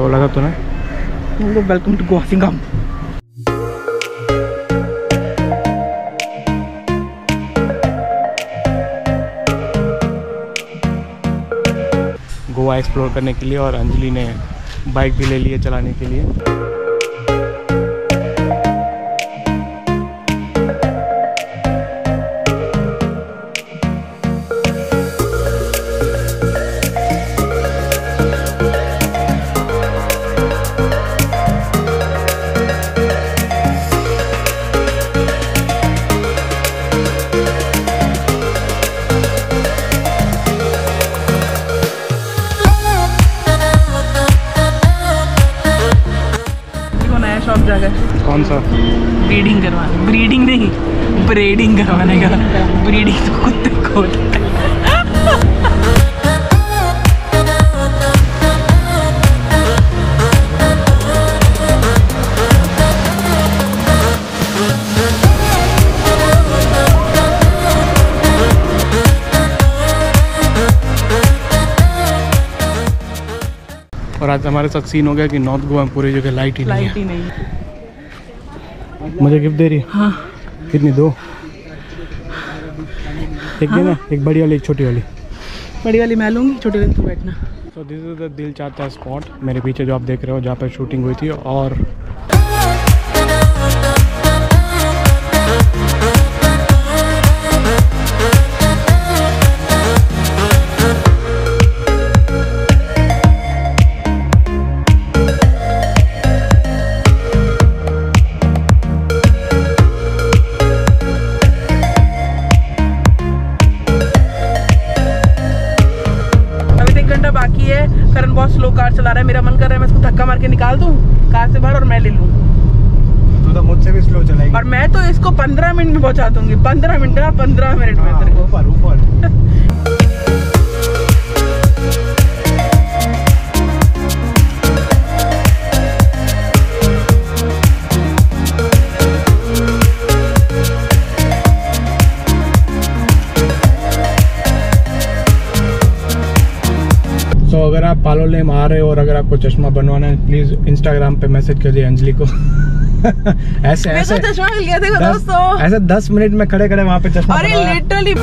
क्या बोला था तूने? Welcome to Goa Singham Goa explore करने के लिए और अंजलि ने बाइक भी ले ली है चलाने के लिए। नया जाकर कौन सा? ब्रीडिंग करवाना। ब्रीडिंग नहीं ब्रीडिंग करवाने का। ब्रीडिंग तो कुत्ते को होता है और आज हमारे साथ सीन हो गया कि नॉर्थ गोवा में पूरी जगह लाइट ही नहीं लाइट ही। नहीं। है मुझे गिफ्ट दे रही है? हाँ। कितनी? दो? एक देना? एक बड़ी वाली एक छोटी वाली। बड़ी वाली मैं लूँगी छोटी वाली तू बैठना। सो दिस इज़ द दिल चाहता है स्पॉट मेरे पीछे जो आप देख रहे हो जहाँ पर शूटिंग हुई थी और बाकी है। करण बहुत स्लो कार चला रहा है। मेरा मन कर रहा है मैं इसको धक्का मार के निकाल दूँ? कार से बाहर और मैं ले लूँ। तो, तो मुझसे भी स्लो चलाएगी। और मैं तो इसको पंद्रह मिनट में पहुँचा दूँगी। पंद्रह मिनट पंद्रह मिनट में तेरे को। ऊपर ऊपर। तो अगर आप पालो लेम आ रहे हो और अगर आपको चश्मा बनवाना है प्लीज़ इंस्टाग्राम पे मैसेज कीजिए अंजलि को। ऐसे ऐसे चश्मा मिल गया दोस्तों ऐसे दस मिनट में खड़े खड़े वहाँ पे चश्मा अरे लिटरली